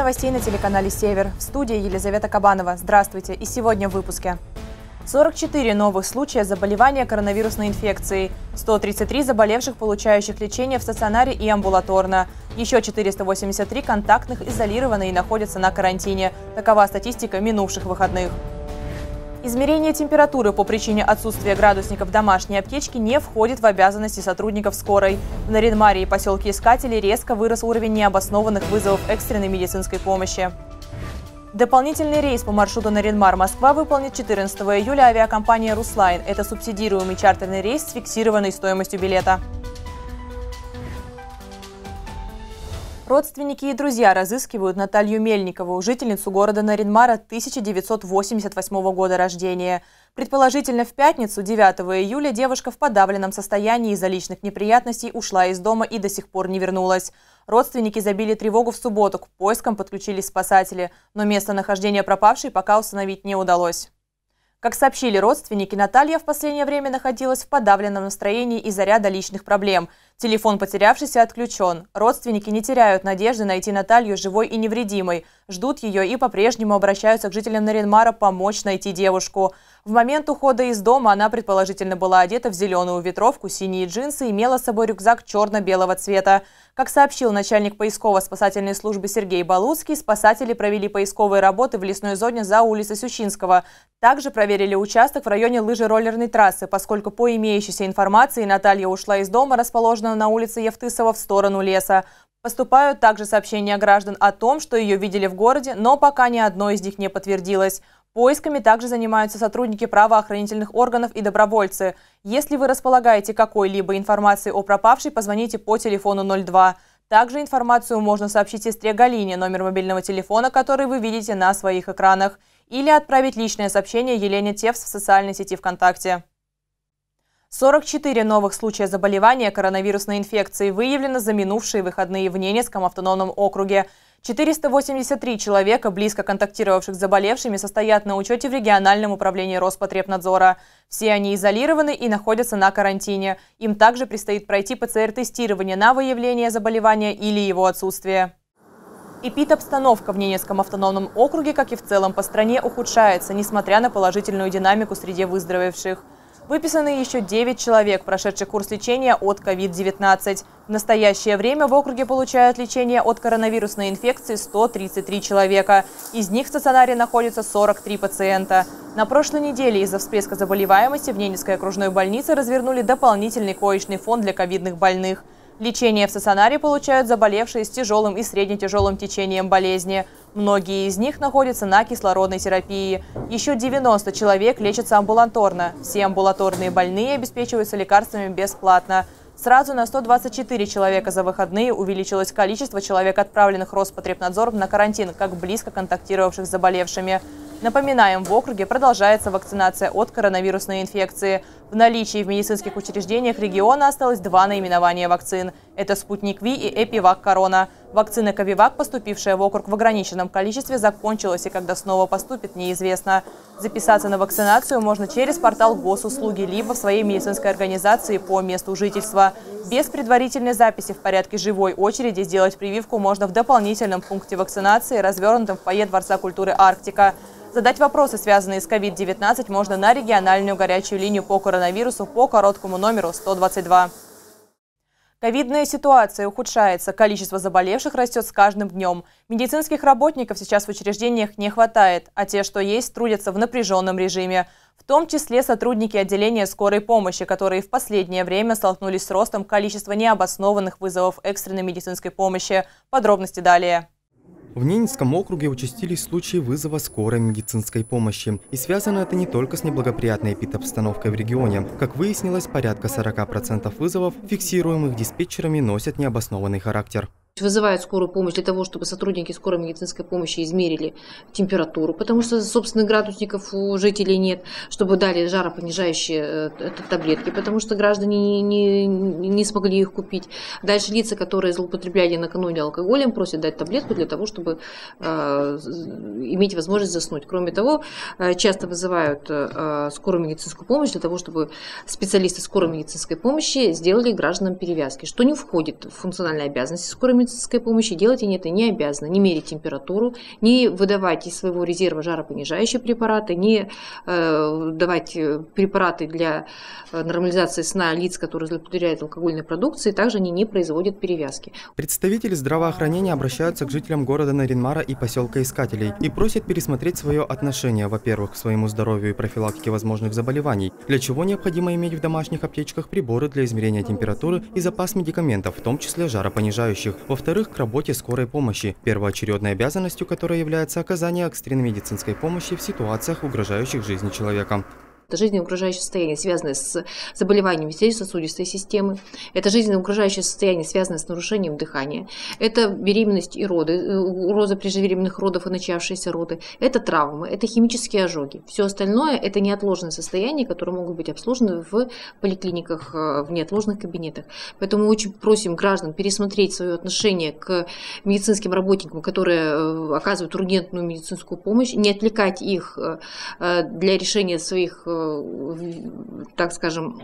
новостей на телеканале «Север». В студии Елизавета Кабанова. Здравствуйте. И сегодня в выпуске. 44 новых случая заболевания коронавирусной инфекцией. 133 заболевших, получающих лечение в стационаре и амбулаторно. Еще 483 контактных изолированы и находятся на карантине. Такова статистика минувших выходных. Измерение температуры по причине отсутствия градусников в домашней аптечке не входит в обязанности сотрудников скорой. В Наринмаре и поселке Искатели резко вырос уровень необоснованных вызовов экстренной медицинской помощи. Дополнительный рейс по маршруту Наринмар-Москва выполнит 14 июля авиакомпания «Руслайн». Это субсидируемый чартерный рейс с фиксированной стоимостью билета. Родственники и друзья разыскивают Наталью Мельникову, жительницу города Наринмара 1988 года рождения. Предположительно, в пятницу, 9 июля, девушка в подавленном состоянии из-за личных неприятностей ушла из дома и до сих пор не вернулась. Родственники забили тревогу в субботу, к поискам подключились спасатели, но местонахождение пропавшей пока установить не удалось. Как сообщили родственники, Наталья в последнее время находилась в подавленном настроении из-за ряда личных проблем. Телефон потерявшийся отключен. Родственники не теряют надежды найти Наталью живой и невредимой. Ждут ее и по-прежнему обращаются к жителям Наринмара помочь найти девушку. В момент ухода из дома она предположительно была одета в зеленую ветровку, синие джинсы и имела с собой рюкзак черно-белого цвета. Как сообщил начальник поисково-спасательной службы Сергей Балуцкий, спасатели провели поисковые работы в лесной зоне за улицей Сущинского. Также проверили участок в районе лыжи-роллерной трассы, поскольку по имеющейся информации Наталья ушла из дома, расположенного на улице Евтысова, в сторону леса. Поступают также сообщения граждан о том, что ее видели в городе, но пока ни одно из них не подтвердилось. Поисками также занимаются сотрудники правоохранительных органов и добровольцы. Если вы располагаете какой-либо информацией о пропавшей, позвоните по телефону 02. Также информацию можно сообщить сестре Галине, номер мобильного телефона, который вы видите на своих экранах, или отправить личное сообщение Елене Тевс в социальной сети ВКонтакте. 44 новых случая заболевания коронавирусной инфекцией выявлено за минувшие выходные в Ненецком автономном округе. 483 человека, близко контактировавших с заболевшими, состоят на учете в региональном управлении Роспотребнадзора. Все они изолированы и находятся на карантине. Им также предстоит пройти ПЦР-тестирование на выявление заболевания или его отсутствие. Эпид-обстановка в Ненецком автономном округе, как и в целом по стране, ухудшается, несмотря на положительную динамику среди выздоровевших. Выписаны еще 9 человек, прошедших курс лечения от COVID-19. В настоящее время в округе получают лечение от коронавирусной инфекции 133 человека. Из них в стационаре находится 43 пациента. На прошлой неделе из-за всплеска заболеваемости в Ненецкой окружной больнице развернули дополнительный коечный фонд для ковидных больных. Лечение в стационаре получают заболевшие с тяжелым и среднетяжелым течением болезни. Многие из них находятся на кислородной терапии. Еще 90 человек лечатся амбулаторно. Все амбулаторные больные обеспечиваются лекарствами бесплатно. Сразу на 124 человека за выходные увеличилось количество человек, отправленных Роспотребнадзором на карантин, как близко контактировавших с заболевшими. Напоминаем, в округе продолжается вакцинация от коронавирусной инфекции. В наличии в медицинских учреждениях региона осталось два наименования вакцин. Это «Спутник Ви» и «Эпивак Корона». Вакцина «Ковивак», поступившая в округ в ограниченном количестве, закончилась, и когда снова поступит, неизвестно. Записаться на вакцинацию можно через портал госуслуги, либо в своей медицинской организации по месту жительства. Без предварительной записи в порядке живой очереди сделать прививку можно в дополнительном пункте вакцинации, развернутом в фойе Дворца культуры «Арктика». Задать вопросы, связанные с COVID-19, можно на региональную горячую линию по коронавирусу по короткому номеру 122. Ковидная ситуация ухудшается, количество заболевших растет с каждым днем. Медицинских работников сейчас в учреждениях не хватает, а те, что есть, трудятся в напряженном режиме. В том числе сотрудники отделения скорой помощи, которые в последнее время столкнулись с ростом количества необоснованных вызовов экстренной медицинской помощи. Подробности далее. В Ненецком округе участились случаи вызова скорой медицинской помощи. И связано это не только с неблагоприятной эпидобстановкой в регионе. Как выяснилось, порядка 40% вызовов, фиксируемых диспетчерами, носят необоснованный характер вызывают скорую помощь для того, чтобы сотрудники скорой медицинской помощи измерили температуру, потому что собственных градусников у жителей нет, чтобы дали жаропонижающие э, таблетки, потому что граждане не, не, не смогли их купить. Дальше лица, которые злоупотребляли накануне алкоголем, просят дать таблетку для того, чтобы э, иметь возможность заснуть. Кроме того, э, часто вызывают э, скорую медицинскую помощь для того, чтобы специалисты скорой медицинской помощи сделали гражданам перевязки, что не входит в функциональные обязанности скорой медицинской медицинской помощи, делать они это не обязаны. Не мерить температуру, не выдавать из своего резерва жаропонижающие препараты, не э, давать э, препараты для э, нормализации сна лиц, которые злоупотребляют алкогольной продукцией, также они не производят перевязки. Представители здравоохранения обращаются к жителям города Наринмара и поселка Искателей и просят пересмотреть свое отношение, во-первых, к своему здоровью и профилактике возможных заболеваний, для чего необходимо иметь в домашних аптечках приборы для измерения температуры и запас медикаментов, в том числе жаропонижающих. Во-вторых, к работе скорой помощи, первоочередной обязанностью которой является оказание экстренной медицинской помощи в ситуациях, угрожающих жизни человека. Это жизненно угрожающее состояние, связанное с заболеваниями сердечно-сосудистой системы. Это жизненно угрожающее состояние, связанное с нарушением дыхания. Это беременность и роды, э, угроза преждевременных родов и начавшиеся роды. Это травмы, это химические ожоги. Все остальное – это неотложные состояния, которые могут быть обслужены в поликлиниках, э, в неотложных кабинетах. Поэтому мы очень просим граждан пересмотреть свое отношение к медицинским работникам, которые э, оказывают ургентную медицинскую помощь, не отвлекать их для решения своих так скажем,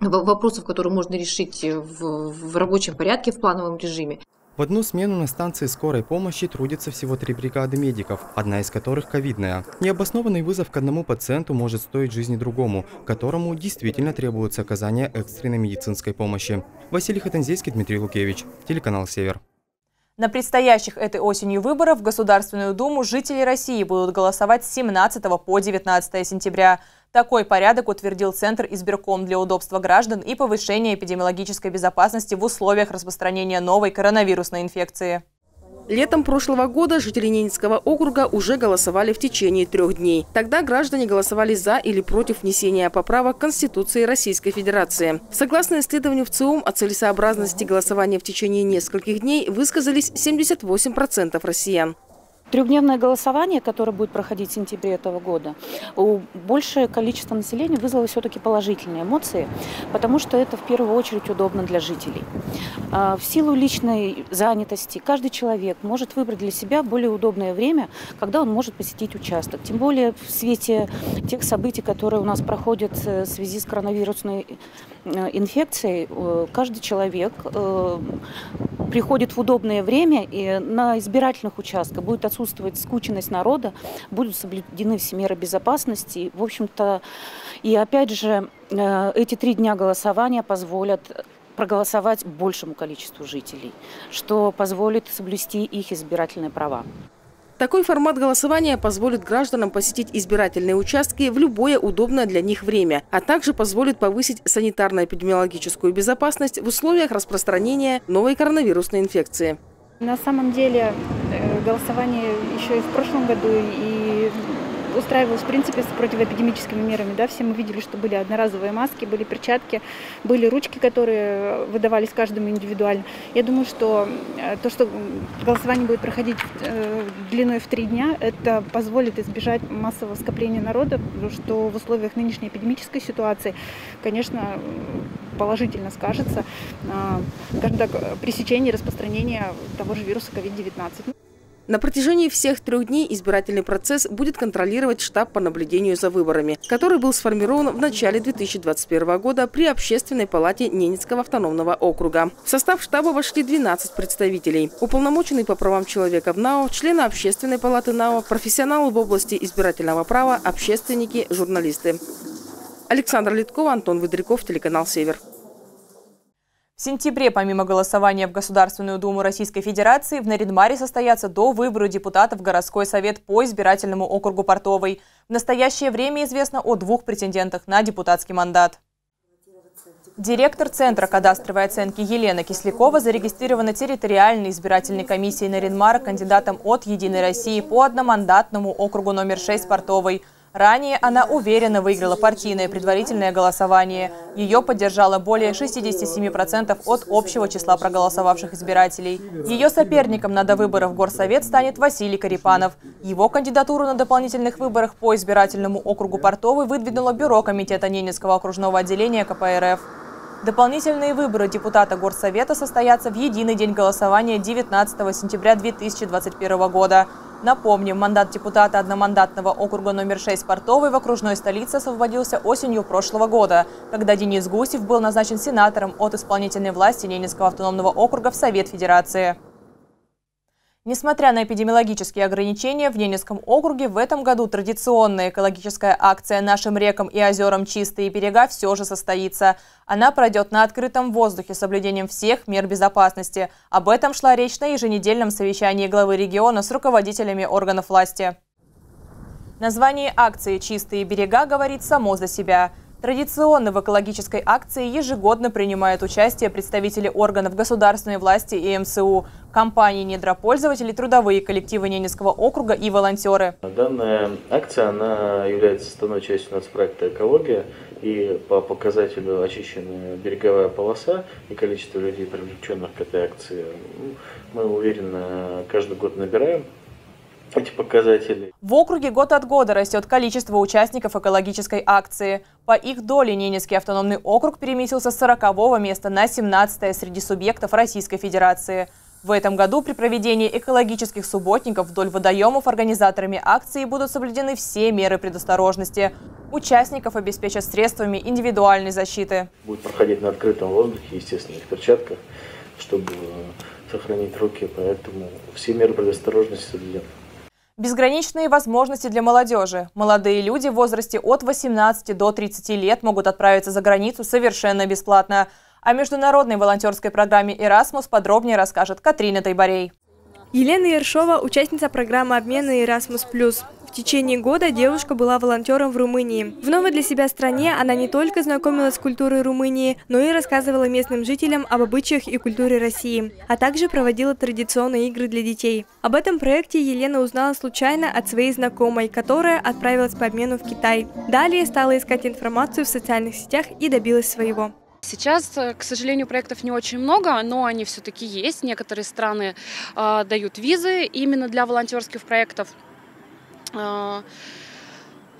вопросов, которые можно решить в, в рабочем порядке, в плановом режиме. В одну смену на станции скорой помощи трудится всего три бригады медиков, одна из которых ковидная. Необоснованный вызов к одному пациенту может стоить жизни другому, которому действительно требуется оказание экстренной медицинской помощи. Василий Хатанзейский, Дмитрий Лукевич, телеканал «Север». На предстоящих этой осенью выборах в Государственную Думу жители России будут голосовать с 17 по 19 сентября. Такой порядок утвердил Центр избирком для удобства граждан и повышения эпидемиологической безопасности в условиях распространения новой коронавирусной инфекции. Летом прошлого года жители Ненецкого округа уже голосовали в течение трех дней. Тогда граждане голосовали за или против внесения поправок Конституции Российской Федерации. Согласно исследованию в ЦИОМ о целесообразности голосования в течение нескольких дней высказались 78% россиян. Трехдневное голосование, которое будет проходить в сентябре этого года, у большее количество населения вызвало все-таки положительные эмоции, потому что это в первую очередь удобно для жителей. А, в силу личной занятости каждый человек может выбрать для себя более удобное время, когда он может посетить участок. Тем более в свете тех событий, которые у нас проходят э, в связи с коронавирусной инфекцией, э, каждый человек приходит в удобное время и на избирательных участках будет отсутствовать скученность народа, будут соблюдены все меры безопасности. В общем-то, и опять же, э, эти три дня голосования позволят проголосовать большему количеству жителей, что позволит соблюсти их избирательные права. Такой формат голосования позволит гражданам посетить избирательные участки в любое удобное для них время, а также позволит повысить санитарно-эпидемиологическую безопасность в условиях распространения новой коронавирусной инфекции. На самом деле э, голосование еще и в прошлом году и устраивалось, в принципе, с противоэпидемическими мерами. Да? Все мы видели, что были одноразовые маски, были перчатки, были ручки, которые выдавались каждому индивидуально. Я думаю, что э, то, что голосование будет проходить э, длиной в три дня, это позволит избежать массового скопления народа, что в условиях нынешней эпидемической ситуации, конечно, положительно скажется, э, скажем так, пресечение распространения того же вируса COVID-19. На протяжении всех трех дней избирательный процесс будет контролировать штаб по наблюдению за выборами, который был сформирован в начале 2021 года при Общественной палате Ненецкого автономного округа. В состав штаба вошли 12 представителей. Уполномоченный по правам человека в НАО, члены Общественной палаты НАО, профессионалы в области избирательного права, общественники, журналисты. Александр Литкова, Антон Выдряков, телеканал «Север». В сентябре, помимо голосования в Государственную Думу Российской Федерации, в Наридмаре состоятся до выбора депутатов городской совет по избирательному округу Портовой. В настоящее время известно о двух претендентах на депутатский мандат. Директор Центра кадастровой оценки Елена Кислякова зарегистрирована территориальной избирательной комиссией Наринмара кандидатом от «Единой России» по одномандатному округу номер 6 Портовой – Ранее она уверенно выиграла партийное предварительное голосование. Ее поддержало более 67% от общего числа проголосовавших избирателей. Ее соперником на довыборах в Горсовет станет Василий Карипанов. Его кандидатуру на дополнительных выборах по избирательному округу Портовый выдвинуло Бюро Комитета Ненецкого окружного отделения КПРФ. Дополнительные выборы депутата Горсовета состоятся в единый день голосования 19 сентября 2021 года. Напомним, мандат депутата одномандатного округа номер 6 Портовой в окружной столице освободился осенью прошлого года, когда Денис Гусев был назначен сенатором от исполнительной власти Ненецкого автономного округа в Совет Федерации. Несмотря на эпидемиологические ограничения, в Ненецком округе в этом году традиционная экологическая акция «Нашим рекам и озерам чистые берега» все же состоится. Она пройдет на открытом воздухе с соблюдением всех мер безопасности. Об этом шла речь на еженедельном совещании главы региона с руководителями органов власти. Название акции «Чистые берега» говорит само за себя – Традиционно в экологической акции ежегодно принимают участие представители органов государственной власти и МСУ, компании недропользователи, трудовые коллективы Ненецкого округа и волонтеры. Данная акция она является составной частью нацпроекта «Экология». И по показателю очищенная береговая полоса и количество людей, привлеченных к этой акции, ну, мы уверенно каждый год набираем эти показатели. В округе год от года растет количество участников экологической акции. По их доле Ненецкий автономный округ переместился с 40 места на 17 среди субъектов Российской Федерации. В этом году при проведении экологических субботников вдоль водоемов организаторами акции будут соблюдены все меры предосторожности. Участников обеспечат средствами индивидуальной защиты. Будет проходить на открытом воздухе, естественно, в перчатках, чтобы сохранить руки, поэтому все меры предосторожности соблюдены. Безграничные возможности для молодежи. Молодые люди в возрасте от 18 до 30 лет могут отправиться за границу совершенно бесплатно. О международной волонтерской программе «Эрасмус» подробнее расскажет Катрина Тайбарей. Елена Ершова – участница программы обмена «Эрасмус+.» В течение года девушка была волонтером в Румынии. В новой для себя стране она не только знакомилась с культурой Румынии, но и рассказывала местным жителям об обычаях и культуре России, а также проводила традиционные игры для детей. Об этом проекте Елена узнала случайно от своей знакомой, которая отправилась по обмену в Китай. Далее стала искать информацию в социальных сетях и добилась своего. Сейчас, э, к сожалению, проектов не очень много, но они все-таки есть. Некоторые страны э, дают визы именно для волонтерских проектов. А,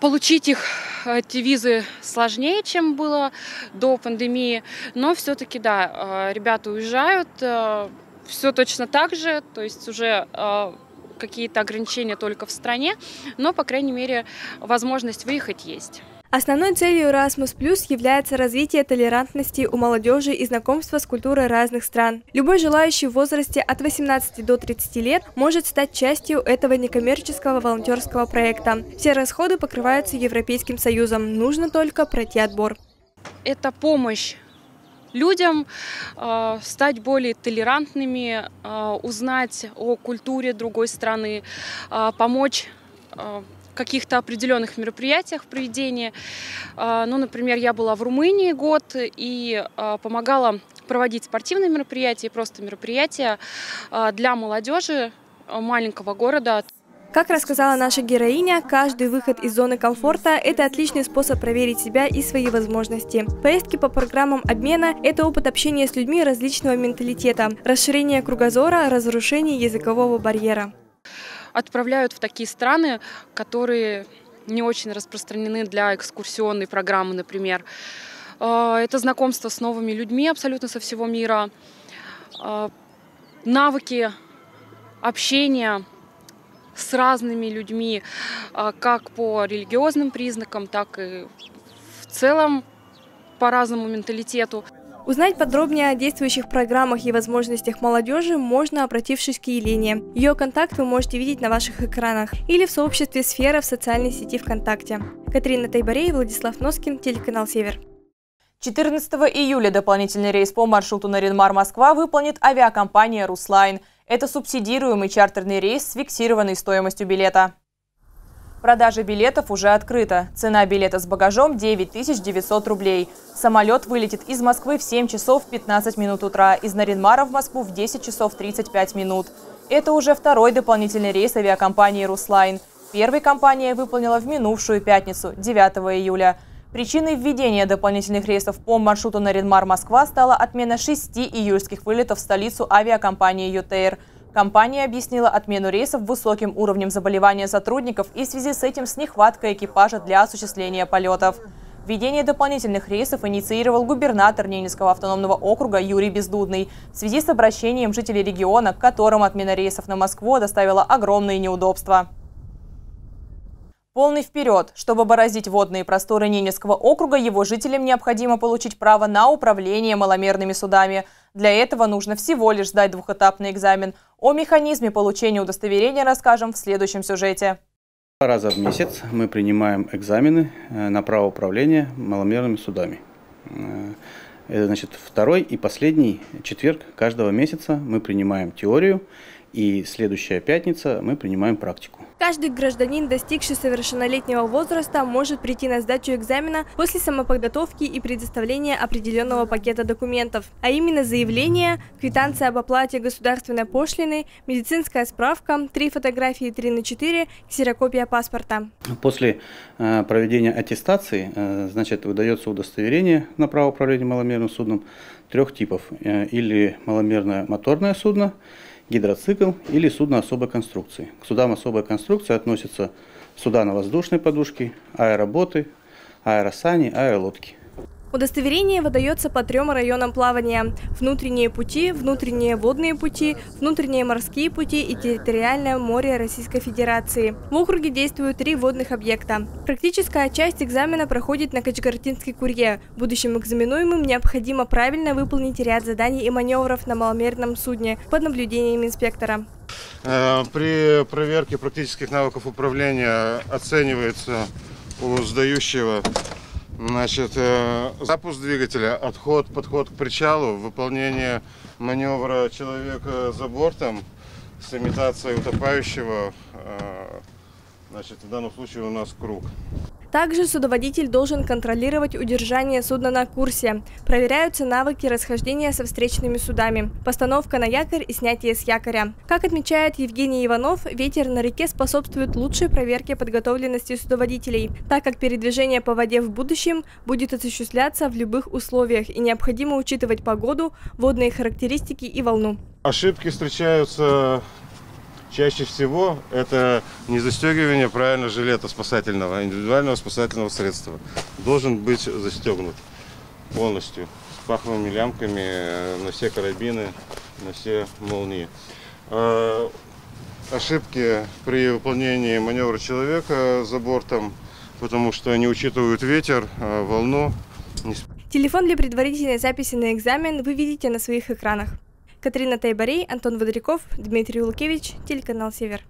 получить их, эти визы, сложнее, чем было до пандемии, но все-таки, да, а, ребята уезжают, а, все точно так же, то есть уже какие-то ограничения только в стране, но, по крайней мере, возможность выехать есть. Основной целью Erasmus Plus является развитие толерантности у молодежи и знакомство с культурой разных стран. Любой желающий в возрасте от 18 до 30 лет может стать частью этого некоммерческого волонтерского проекта. Все расходы покрываются Европейским Союзом, нужно только пройти отбор. Это помощь людям э, стать более толерантными, э, узнать о культуре другой страны, э, помочь каких-то определенных мероприятиях проведения. А, ну, например, я была в Румынии год и а, помогала проводить спортивные мероприятия, просто мероприятия а, для молодежи маленького города. Как рассказала наша героиня, каждый выход из зоны комфорта – это отличный способ проверить себя и свои возможности. Поездки по программам обмена – это опыт общения с людьми различного менталитета, расширение кругозора, разрушение языкового барьера отправляют в такие страны, которые не очень распространены для экскурсионной программы, например. А, это знакомство с новыми людьми абсолютно со всего мира, а, навыки общения с разными людьми, а, как по религиозным признакам, так и в целом по разному менталитету. Узнать подробнее о действующих программах и возможностях молодежи можно, обратившись к Елене. Ее контакт вы можете видеть на ваших экранах или в сообществе «Сфера» в социальной сети ВКонтакте. Катрина Тайбарей, Владислав Носкин, телеканал «Север». 14 июля дополнительный рейс по маршруту Наринмар-Москва выполнит авиакомпания «Руслайн». Это субсидируемый чартерный рейс с фиксированной стоимостью билета. Продажа билетов уже открыта. Цена билета с багажом 9900 рублей. Самолет вылетит из Москвы в 7 часов 15 минут утра, из Наринмара в Москву в 10 часов 35 минут. Это уже второй дополнительный рейс авиакомпании «Руслайн». Первый компания выполнила в минувшую пятницу, 9 июля. Причиной введения дополнительных рейсов по маршруту Наринмар-Москва стала отмена шести июльских вылетов в столицу авиакомпании «Ютейр». Компания объяснила отмену рейсов высоким уровнем заболевания сотрудников и в связи с этим с нехваткой экипажа для осуществления полетов. Введение дополнительных рейсов инициировал губернатор Ненецкого автономного округа Юрий Бездудный в связи с обращением жителей региона, к которым отмена рейсов на Москву доставила огромные неудобства. Полный вперед! Чтобы бороздить водные просторы Ненецкого округа, его жителям необходимо получить право на управление маломерными судами. Для этого нужно всего лишь сдать двухэтапный экзамен. О механизме получения удостоверения расскажем в следующем сюжете. Два раза в месяц мы принимаем экзамены э, на право управления маломерными судами. Э, это значит второй и последний четверг каждого месяца мы принимаем теорию, и следующая пятница мы принимаем практику. Каждый гражданин, достигший совершеннолетнего возраста, может прийти на сдачу экзамена после самоподготовки и предоставления определенного пакета документов, а именно заявление, квитанция об оплате государственной пошлины, медицинская справка, три фотографии 3 на 4, ксерокопия паспорта. После э, проведения аттестации, э, значит, выдается удостоверение на право управления маломерным судном трех типов. Э, или маломерное моторное судно, гидроцикл или судно особой конструкции. К судам особой конструкции относятся суда на воздушной подушке, аэроботы, аэросани, аэролодки. Удостоверение выдается по трем районам плавания – внутренние пути, внутренние водные пути, внутренние морские пути и территориальное море Российской Федерации. В округе действуют три водных объекта. Практическая часть экзамена проходит на Качгартинской курье. Будущим экзаменуемым необходимо правильно выполнить ряд заданий и маневров на маломерном судне под наблюдением инспектора. Э, при проверке практических навыков управления оценивается у сдающего Значит, э, запуск двигателя, отход, подход к причалу, выполнение маневра человека за бортом с имитацией утопающего. Э, значит, в данном случае у нас круг. Также судоводитель должен контролировать удержание судна на курсе. Проверяются навыки расхождения со встречными судами, постановка на якорь и снятие с якоря. Как отмечает Евгений Иванов, ветер на реке способствует лучшей проверке подготовленности судоводителей, так как передвижение по воде в будущем будет осуществляться в любых условиях и необходимо учитывать погоду, водные характеристики и волну. Ошибки встречаются Чаще всего это не застегивание правильно жилета спасательного, а индивидуального спасательного средства. Должен быть застегнут полностью, с паховыми лямками э, на все карабины, на все молнии. А, ошибки при выполнении маневра человека за бортом, потому что они учитывают ветер, а, волну. Телефон для предварительной записи на экзамен вы видите на своих экранах. Катрина Тайбарей, Антон Водряков, Дмитрий Улкевич, телеканал «Север».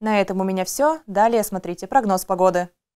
На этом у меня все. Далее смотрите прогноз погоды.